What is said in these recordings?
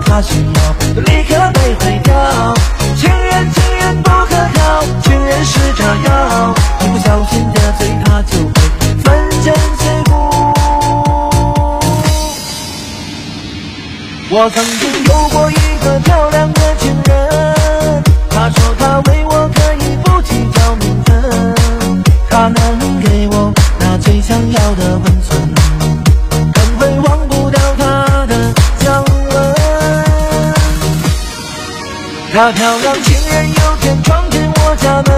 他需要立刻被毁掉，情人情人不可靠，情人是炸药，一不小心得罪他就会粉身碎骨。我曾经有过一。他漂亮情人有天闯进我家门，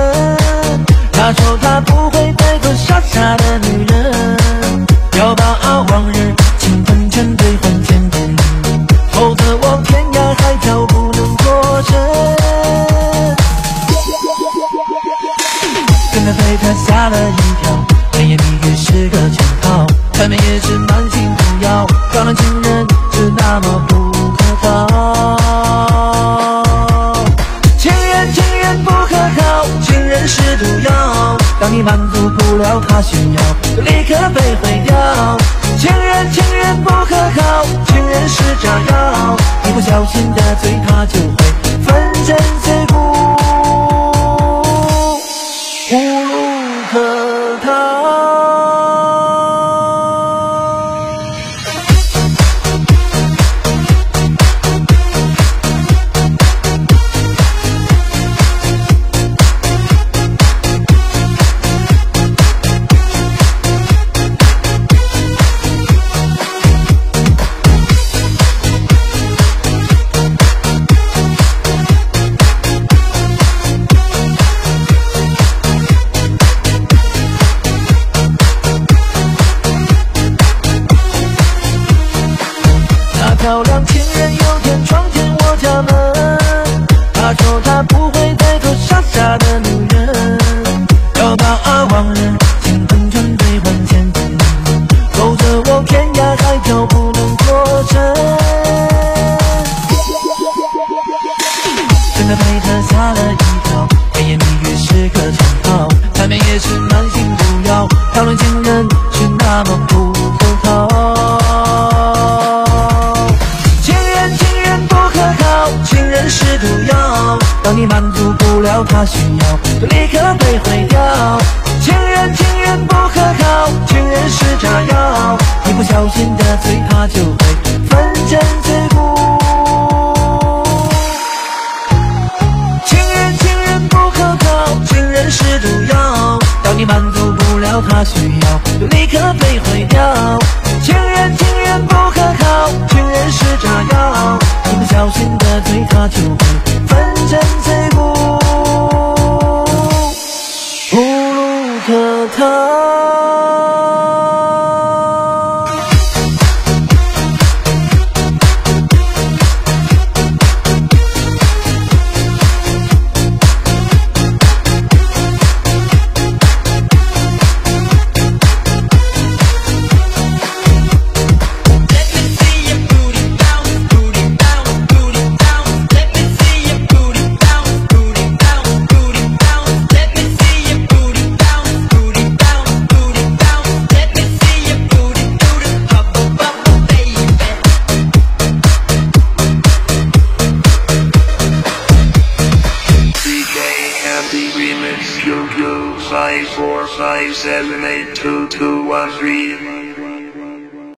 他说他不会再做傻傻的女人，要把往日情分全兑换现金，否则我天涯海角不能脱身。真的被他吓了一跳，甜言蜜语是个圈套，缠绵也是满心毒药，漂亮情人满足不了他需要，就立刻被毁掉。情人，情人不可靠，情人是炸药，一不小心得罪他就会粉身碎骨。漂亮情人有天闯进我家门，他说他不会是毒药，当你满足不了他需要，就立刻被毁掉。情人，情人不可靠，情人是炸药，一不小心的嘴他就会分身 Sandy Remix Yo Yo